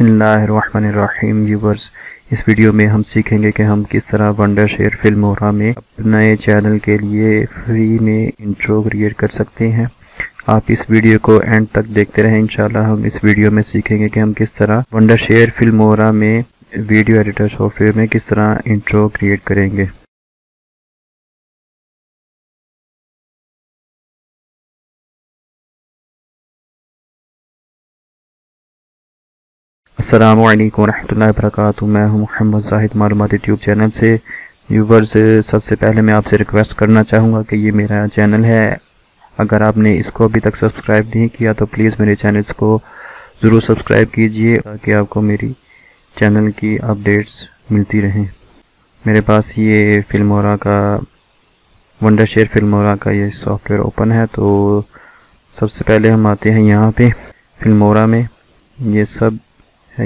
بسم اللہ الرحمن الرحیم جی ویورز اس ویڈیو میں ہم سیکھیں گے کہ ہم کس طرح ونڈر شیئر فلم اورا میں نئے چینل کے لیے فری میں انٹرو کریٹ کر سکتے ہیں۔ آپ اس ویڈیو کو اینڈ تک دیکھتے رہیں، انشاءاللہ ہم اس ویڈیو میں سیکھیں گے کہ ہم کس طرح ونڈر شیئر فلم اورا میں ویڈیو ایڈیٹر سافٹ ویئر میں کس طرح انٹرو کریٹ کریں گے۔ السلام علیکم ورحمۃ اللہ وبرکاتہ۔ میں ہوں محمد زاہد معلومات یوٹیوب چینل سے۔ ویورز سب سے پہلے میں آپ سے ریکویسٹ کرنا چاہوں گا کہ یہ میرا چینل ہے۔ اگر آپ نے اس کو ابھی تک سبسکرائب نہیں کیا تو پلیز میرے چینلز کو ضرور سبسکرائب کیجیے تاکہ آپ کو میری چینل کی اپڈیٹس ملتی رہیں۔ میرے پاس یہ فلمورا کا ونڈر شیئر فلمورا کا یہ سافٹ ویئر اوپن ہے تو سب سے پہلے ہم آتے ہیں یہاں پہ فلمورا میں۔ یہ سب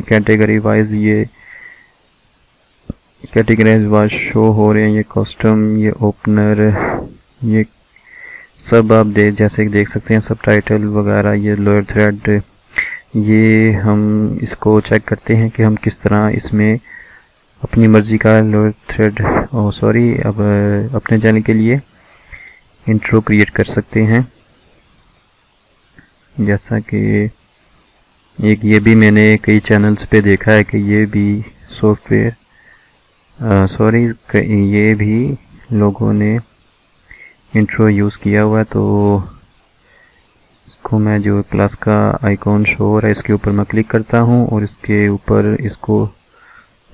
کیٹیگری وائز یہ کیٹیگریز وائز شو ہو رہے ہیں، یہ کاسٹم یہ اوپنر یہ سب آپ جیسے دیکھ سکتے ہیں سب ٹائٹل وغیرہ، یہ لوئر تھریڈ یہ ہم اس کو چیک کرتے ہیں کہ ہم کس طرح اس میں اپنی مرضی کا لوئر تھریڈ او سوری اب، اپنے چینل کے لیے انٹرو کریٹ کر سکتے ہیں۔ جیسا کہ ایک یہ بھی میں نے کئی چینلز پہ دیکھا ہے کہ یہ بھی سافٹ ویئر سوری یہ بھی لوگوں نے انٹرو یوز کیا ہوا ہے، تو اس کو میں جو پلس کا آئیکن شو ہو رہا ہے، اس کے اوپر میں کلک کرتا ہوں اور اس کے اوپر اس کو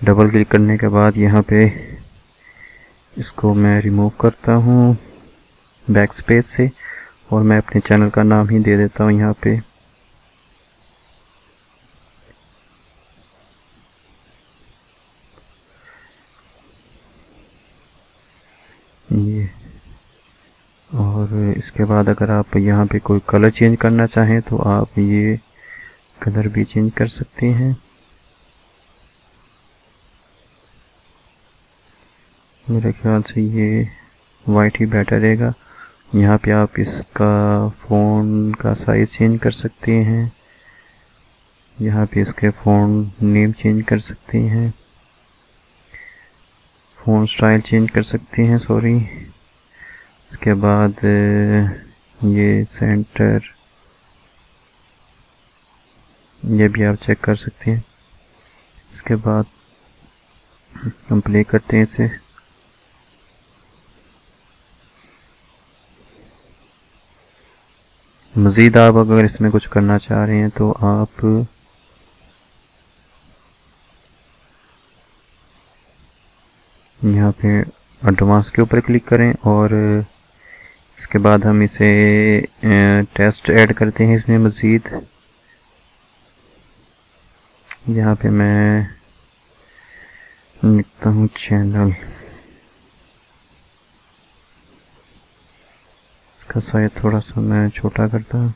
ڈبل کلک کرنے کے بعد یہاں پہ اس کو میں ریموو کرتا ہوں بیک سپیس سے اور میں اپنے چینل کا نام ہی دے دیتا ہوں یہاں پہ یہ اور اس کے بعد اگر آپ یہاں پہ کوئی کلر چینج کرنا چاہیں تو آپ یہ کلر بھی چینج کر سکتے ہیں۔ میرے خیال سے یہ وائٹ ہی بیٹر رہے گا۔ یہاں پہ آپ اس کا فون کا سائز چینج کر سکتے ہیں۔ یہاں پہ اس کے فون نیم چینج کر سکتے ہیں۔ فون سٹائل چینج کر سکتے ہیں سوری اس کے بعد یہ سینٹر، یہ بھی آپ چیک کر سکتے ہیں۔ اس کے بعد ہم پلے کرتے ہیں اسے۔ مزید آپ اگر اس میں کچھ کرنا چاہ رہے ہیں تو آپ یہاں پہ ایڈوانس کے اوپر کلک کریں اور اس کے بعد ہم اسے ٹیسٹ ایڈ کرتے ہیں اس میں مزید۔ یہاں پہ میں لکھتا ہوں چینل۔ اس کا سائز تھوڑا سا میں چھوٹا کرتا ہوں۔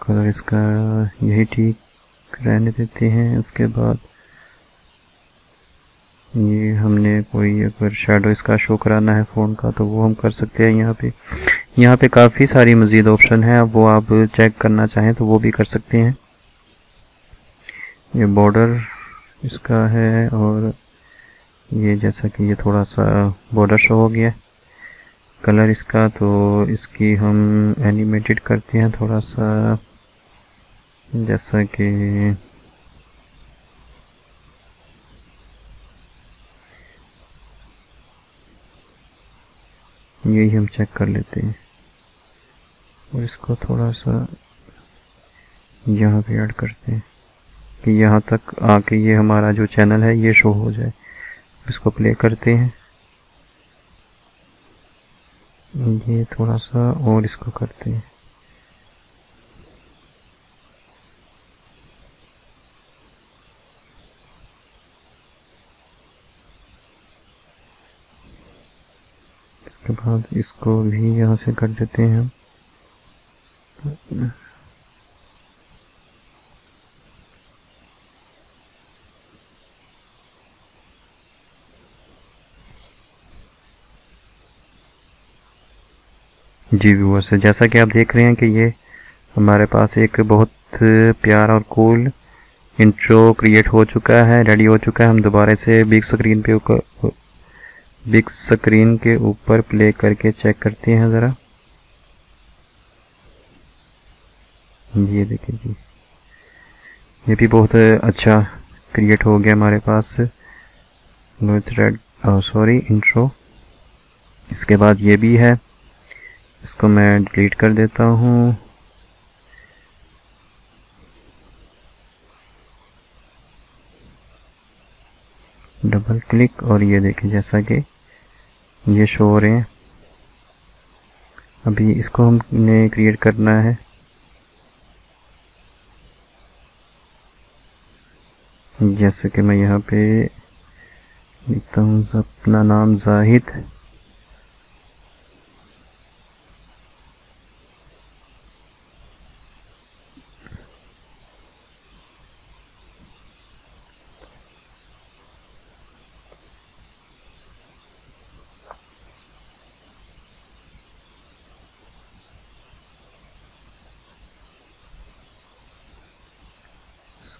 کلر اس کا یہی ٹھیک۔ رہنے دیتے ہیں۔ اس کے بعد یہ ہم نے کوئی اگر شیڈو اس کا شو کرانا ہے فون کا تو وہ ہم کر سکتے ہیں۔ یہاں پہ یہاں پہ کافی ساری مزید آپشن ہیں۔ وہ آپ چیک کرنا چاہیں تو وہ بھی کر سکتے ہیں۔ یہ بارڈر اس کا ہے اور یہ جیسا کہ یہ تھوڑا سا بارڈر شو ہو گیا کلر اس کا تو اس کی ہم اینیمیٹڈ کرتے ہیں تھوڑا سا۔ جیسا کہ یہی ہم چیک کر لیتے ہیں۔ اور اس کو تھوڑا سا یہاں پہ ایڈ کرتے ہیں کہ یہاں تک آ کے یہ ہمارا جو چینل ہے یہ شو ہو جائے۔ اس کو پلے کرتے ہیں۔ یہ تھوڑا سا اور اس کو کرتے ہیں۔ کے بعد اس کو بھی یہاں سے کر دیتے ہیں۔ جی ویورس جیسا کہ آپ دیکھ رہے ہیں کہ یہ ہمارے پاس ایک بہت پیارا اور کول انٹرو کریٹ ہو چکا ہے ریڈی ہو چکا ہے۔ ہم دوبارہ سے بگ سکرین پہ بگ سکرین کے اوپر پلے کر کے چیک کرتے ہیں ذرا۔ یہ دیکھیں جی۔ یہ بھی بہت اچھا کریٹ ہو گیا ہمارے پاس۔ ریڈ سوری انٹرو اس کے بعد یہ بھی ہے۔ اس کو میں ڈیلیٹ کر دیتا ہوں۔ ڈبل کلک اور یہ دیکھیں جیسا کہ یہ شو ہو رہے ہیں۔ ابھی اس کو ہم نے کریٹ کرنا ہے۔ جیسے کہ میں یہاں پہ لکھتا ہوں اپنا نام زاہد۔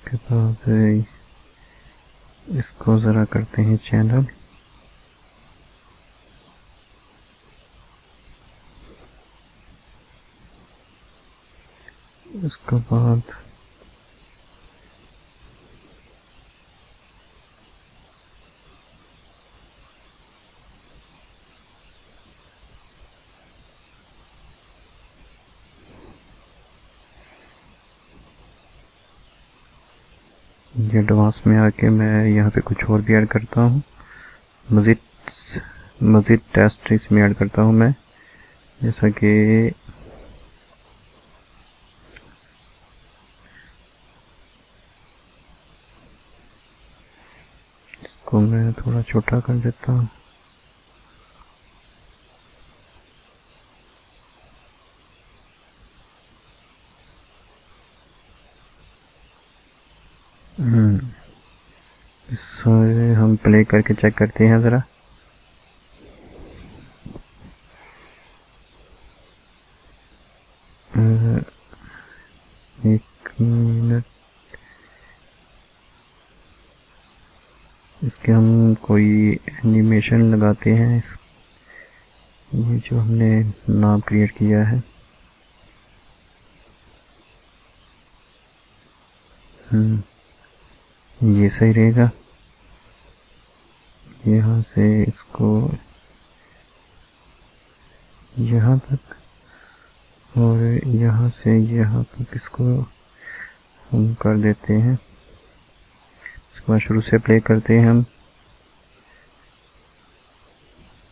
اس کے بعد اس کو ذرا کرتے ہیں چینل اس کے بعد یہ ایڈوانس میں آ کے میں یہاں پہ کچھ اور بھی ایڈ کرتا ہوں۔ مزید مزید ٹیسٹ اس میں ایڈ کرتا ہوں میں۔ جیسا کہ اس کو میں تھوڑا چھوٹا کر دیتا ہوں ہم پلے کر کے چیک کرتے ہیں ذرا۔ ایک منٹ۔ اس کے ہم کوئی اینیمیشن لگاتے ہیں۔ اس یہ جو ہم نے نام کریٹ کیا ہے۔ یہ صحیح رہے گا۔ یہاں سے اس کو یہاں تک اور یہاں سے یہاں تک اس کو ہم کر دیتے ہیں۔ اس کے بعد شروع سے پلے کرتے ہیں ہم۔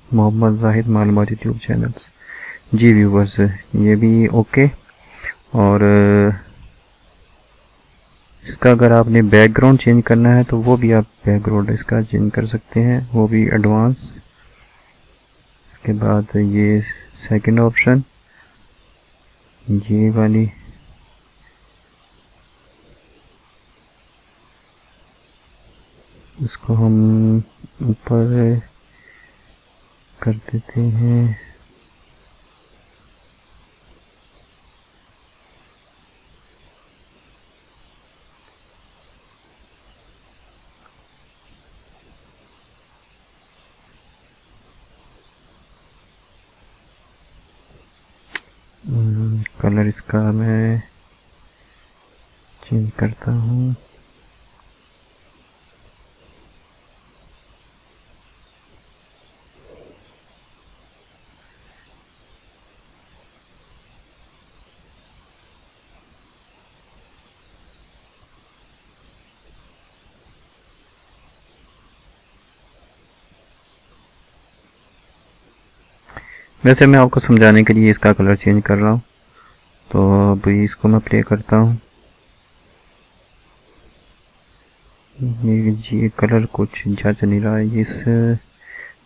محمد زاہد معلومات یوٹیوب چینلز جی ویورز یہ بھی اوکے اور اس کا اگر آپ نے بیک گراؤنڈ چینج کرنا ہے تو وہ بھی آپ بیک گراؤنڈ اس کا چینج کر سکتے ہیں، وہ بھی ایڈوانس اس کے بعد یہ سیکنڈ آپشن یہ والی. اس کو ہم اوپر کر دیتے ہیں۔ کلر اس کا میں چینج کرتا ہوں۔ ویسے میں آپ کو سمجھانے کے لیے اس کا کلر چینج کر رہا ہوں۔ تو اب اس کو میں پلے کرتا ہوں۔ یہ جی کلر کچھ جچ نہیں رہا۔ ہے اس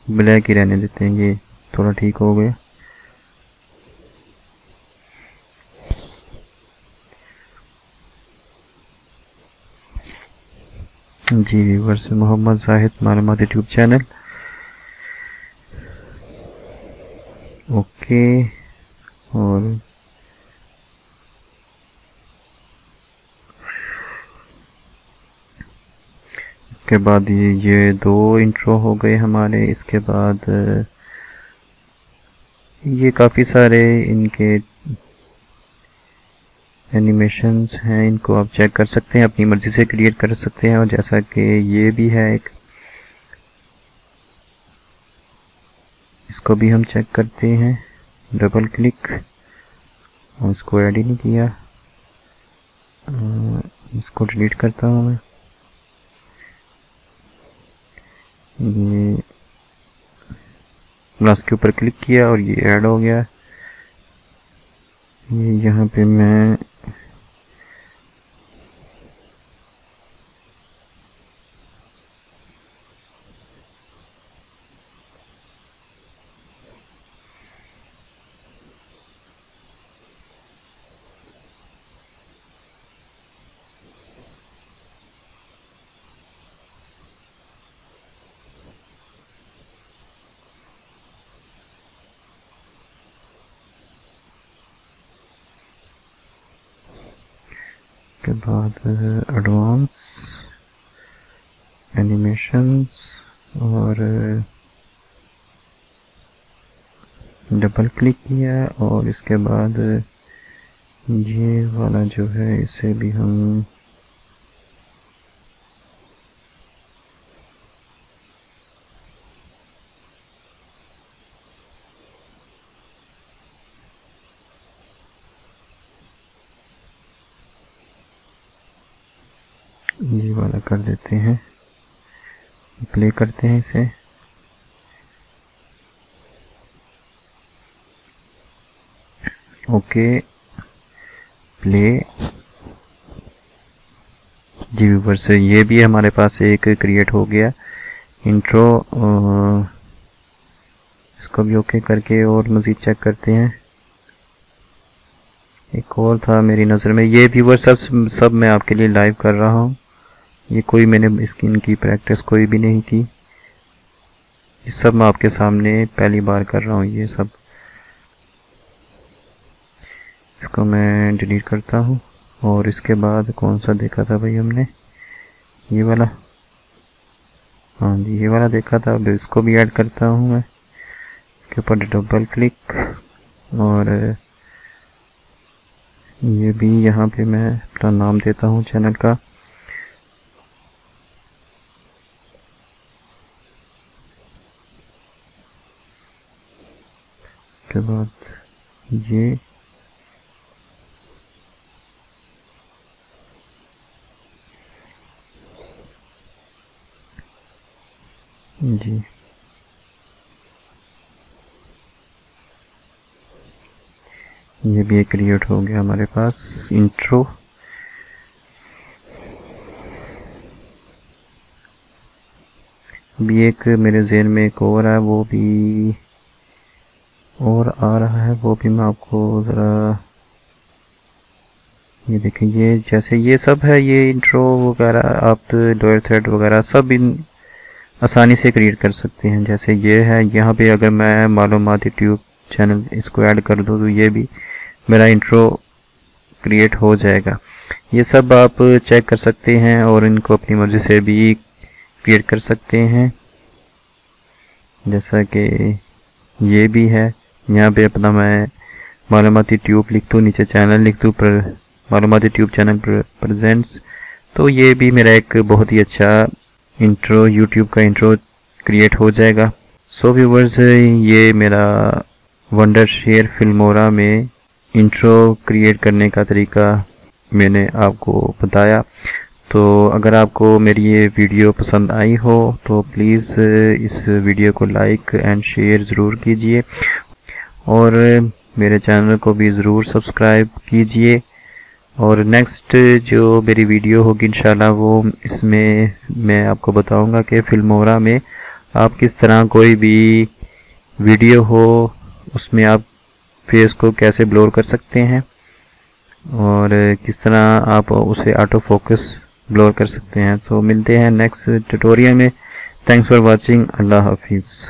بلیک ہی رہنے دیتے ہیں۔ یہ تھوڑا ٹھیک ہو گیا۔ جی ویورس محمد زاہد معلومات یوٹیوب چینل۔ اوکے۔ اور کے بعد یہ دو انٹرو ہو گئے ہمارے، اس کے بعد، یہ کافی سارے ان کے اینیمیشنز ہیں، ان کو آپ چیک کر سکتے ہیں، اپنی مرضی سے کریٹ کر سکتے ہیں، اور جیسا کہ یہ بھی ہے ایک، اس کو بھی ہم چیک کرتے ہیں ڈبل کلک اس کو ایڈ ہی نہیں کیا۔ اس کو ڈیلیٹ کرتا ہوں میں یہ پلس کے اوپر کلک کیا اور یہ ایڈ ہو گیا۔ یہاں پہ میں کے بعد ایڈوانس اینیمیشنس اور uh, ڈبل کلک کیا اور اس کے بعد یہ والا جو ہے اسے بھی ہم یہ والا کر دیتے ہیں۔ پلے کرتے ہیں اسے۔ اوکے پلے جی ویور سے یہ بھی ہمارے پاس ایک کریٹ ہو گیا۔ انٹرو اس کو بھی اوکے کر کے اور مزید چیک کرتے ہیں۔ ایک اور تھا میری نظر میں۔ یہ ویور سب سب میں آپ کے لیے لائیو کر رہا ہوں۔ یہ کوئی میں نے اسکن کی پریکٹس کوئی بھی نہیں کی۔ یہ سب میں آپ کے سامنے پہلی بار کر رہا ہوں، یہ سب۔ اس کو میں ڈیلیٹ کرتا ہوں۔ اور اس کے بعد کون سا دیکھا تھا بھائی ہم نے؟ یہ والا۔ ہاں جی یہ والا دیکھا تھا۔ اب اس کو بھی ایڈ کرتا ہوں میں۔ اس کے اوپر ڈبل کلک اور یہ بھی یہاں پہ میں اپنا نام دیتا ہوں چینل کا۔ کے بعد یہ جی۔ یہ بھی کریٹ ہو گیا ہمارے پاس۔ انٹرو ابھی ایک میرے ذہن میں ایک اور ہے، وہ بھی اور آ رہا ہے وہ بھی میں آپ کو ذرا یہ دیکھیں، یہ جیسے یہ سب ہے، یہ انٹرو وغیرہ، آپ ڈوئر تھریڈ وغیرہ سب ان آسانی سے کریٹ کر سکتے ہیں۔ جیسے یہ ہے، یہاں پہ اگر میں معلومات ٹیوب چینل اس کو ایڈ کر دوں تو یہ بھی میرا انٹرو کریٹ ہو جائے گا۔ یہ سب آپ چیک کر سکتے ہیں اور ان کو اپنی مرضی سے بھی کریٹ کر سکتے ہیں۔ جیسا کہ یہ بھی ہے۔ یہاں پہ اپنا میں معلوماتی ٹیوب لکھ دوں نیچے چینل لکھ دوں پر معلوماتی ٹیوب چینل پر پرزینٹس تو یہ بھی میرا ایک بہت ہی اچھا انٹرو یوٹیوب کا انٹرو کریٹ ہو جائے گا. سو ویورز یہ میرا ونڈر شیئر فلمورا میں انٹرو کریٹ کرنے کا طریقہ میں نے آپ کو بتایا. تو اگر آپ کو میری یہ ویڈیو پسند آئی ہو، تو پلیز اس ویڈیو کو لائک اینڈ شیئر ضرور کیجیے. اور میرے چینل کو بھی ضرور سبسکرائب کیجیے اور نیکسٹ جو میری ویڈیو ہوگی انشاءاللہ وہ اس میں میں آپ کو بتاؤں گا کہ فلمورا میں آپ کس طرح کوئی بھی ویڈیو ہو، اس میں آپ فیس کو کیسے بلور کر سکتے ہیں اور کس طرح آپ اسے آٹو فوکس بلور کر سکتے ہیں۔ تو ملتے ہیں نیکسٹ ٹیٹوریا میں۔ تھینکس فار واچنگ اللہ حافظ۔